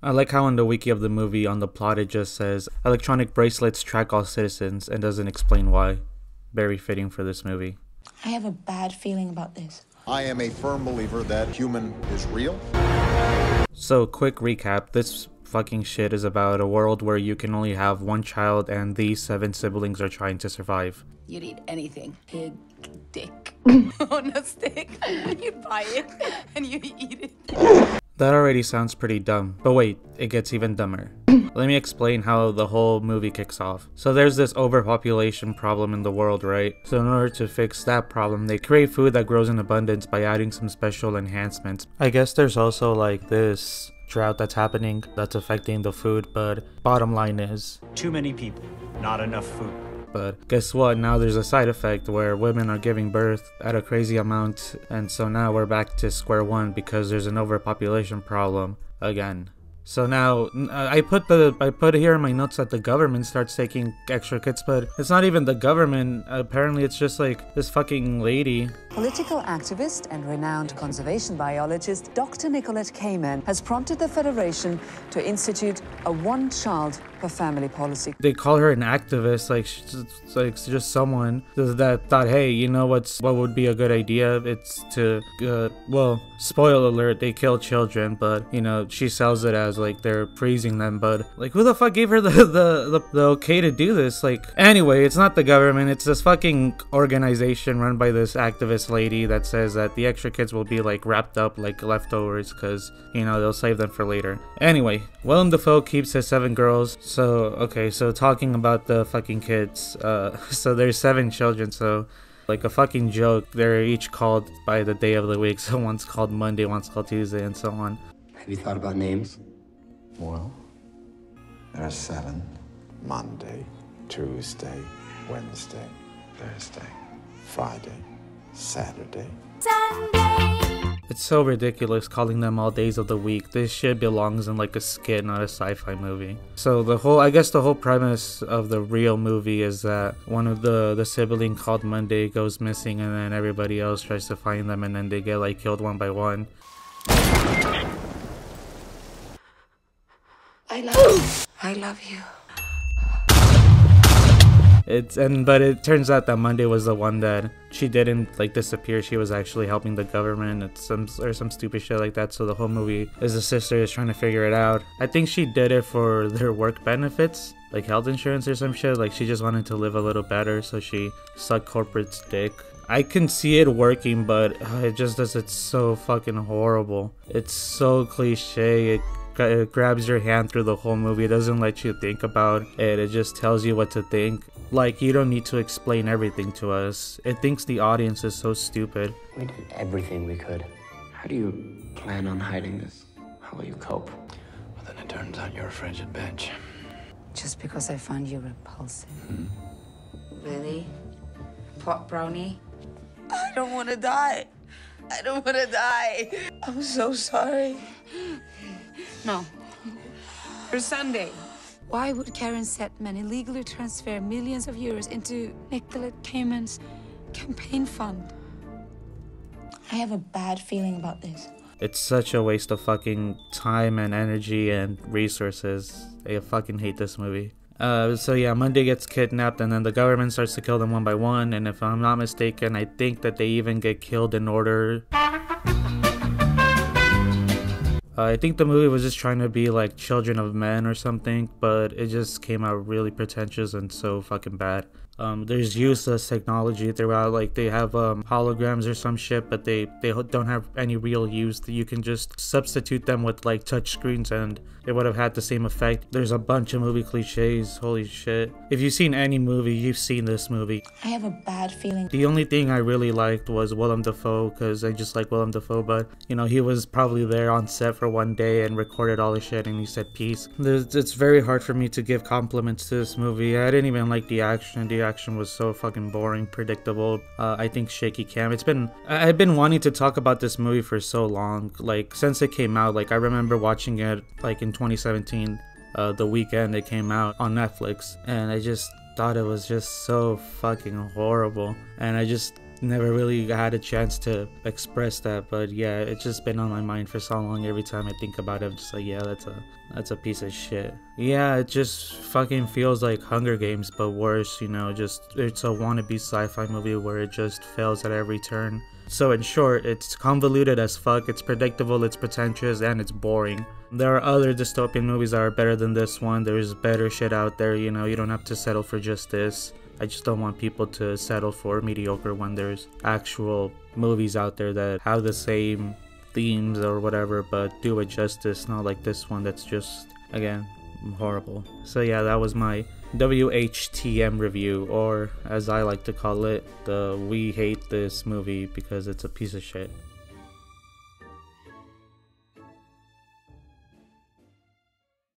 I like how in the wiki of the movie on the plot it just says electronic bracelets track all citizens and doesn't explain why. Very fitting for this movie. I have a bad feeling about this. I am a firm believer that human is real. So, quick recap this fucking shit is about a world where you can only have one child and these seven siblings are trying to survive. You'd eat anything. Pig, dick on a stick. You'd buy it and you eat it. That already sounds pretty dumb, but wait, it gets even dumber. Let me explain how the whole movie kicks off. So there's this overpopulation problem in the world, right? So in order to fix that problem, they create food that grows in abundance by adding some special enhancements. I guess there's also like this drought that's happening that's affecting the food, but bottom line is Too many people, not enough food. But guess what? Now there's a side effect where women are giving birth at a crazy amount, and so now we're back to square one because there's an overpopulation problem again. So now uh, I put the I put here in my notes that the government starts taking extra kids, but it's not even the government. Apparently, it's just like this fucking lady. Political activist and renowned conservation biologist Dr. Nicolette Cayman has prompted the Federation to institute a one child per family policy. They call her an activist, like she's just, like just someone that thought, hey, you know what's what would be a good idea? It's to, uh, well, spoiler alert, they kill children, but you know she sells it as like they're praising them, but like who the fuck gave her the the, the, the okay to do this? Like anyway, it's not the government, it's this fucking organization run by this activist lady that says that the extra kids will be like wrapped up like leftovers because you know they'll save them for later. Anyway, Willem Dafoe keeps his seven girls. So okay, so talking about the fucking kids, uh, so there's seven children, so like a fucking joke. They're each called by the day of the week. So one's called Monday, one's called Tuesday, and so on. Have you thought about names? Well, there are seven Monday, Tuesday, Wednesday, Thursday, Friday, Saturday. Sunday. It's so ridiculous calling them all days of the week. This shit belongs in like a skit, not a sci-fi movie. So the whole, I guess the whole premise of the real movie is that one of the the sibling called Monday goes missing, and then everybody else tries to find them, and then they get like killed one by one. I love you. It's and but it turns out that Monday was the one that she didn't like disappear. She was actually helping the government. It's some or some stupid shit like that. So the whole movie is the sister is trying to figure it out. I think she did it for their work benefits, like health insurance or some shit. Like she just wanted to live a little better, so she sucked corporate's dick. I can see it working, but uh, it just does. It's so fucking horrible. It's so cliche. It grabs your hand through the whole movie. It doesn't let you think about it. It just tells you what to think. Like you don't need to explain everything to us. It thinks the audience is so stupid. We did everything we could. How do you plan on hiding this? How will you cope? Well, then it turns out you're a frigid bitch. Just because I find you repulsive. Hmm. Really? Pot brownie? I don't want to die. I don't want to die. I'm so sorry. No. For Sunday. Why would Karen Settman illegally transfer millions of euros into Nicolette Cayman's campaign fund? I have a bad feeling about this. It's such a waste of fucking time and energy and resources. I fucking hate this movie. Uh, so yeah, Monday gets kidnapped, and then the government starts to kill them one by one. And if I'm not mistaken, I think that they even get killed in order. I think the movie was just trying to be like Children of Men or something, but it just came out really pretentious and so fucking bad. Um, there's useless technology throughout, like they have um, holograms or some shit, but they they don't have any real use. You can just substitute them with like touch screens, and it would have had the same effect. There's a bunch of movie cliches. Holy shit! If you've seen any movie, you've seen this movie. I have a bad feeling. The only thing I really liked was Willem Dafoe because I just like Willem Dafoe, but you know, he was probably there on set for one day and recorded all the shit and he said peace. There's, it's very hard for me to give compliments to this movie. I didn't even like the action. The action was so fucking boring, predictable. Uh, I think shaky cam. It's been, I've been wanting to talk about this movie for so long. Like, since it came out, like, I remember watching it like in 2017, uh, the weekend it came out on Netflix, and I just thought it was just so fucking horrible and i just never really had a chance to express that. But yeah, it's just been on my mind for so long. Every time I think about it, I'm just like, yeah, that's a that's a piece of shit. Yeah, it just fucking feels like Hunger Games, but worse. You know, just it's a wannabe sci-fi movie where it just fails at every turn. So in short, it's convoluted as fuck, it's predictable, it's pretentious, and it's boring. There are other dystopian movies that are better than this one. There's better shit out there, you know, you don't have to settle for just this. I just don't want people to settle for mediocre when there's actual movies out there that have the same themes or whatever, but do it justice, not like this one that's just, again, horrible. So yeah, that was my WHTM review, or as I like to call it, the We Hate This Movie because it's a piece of shit.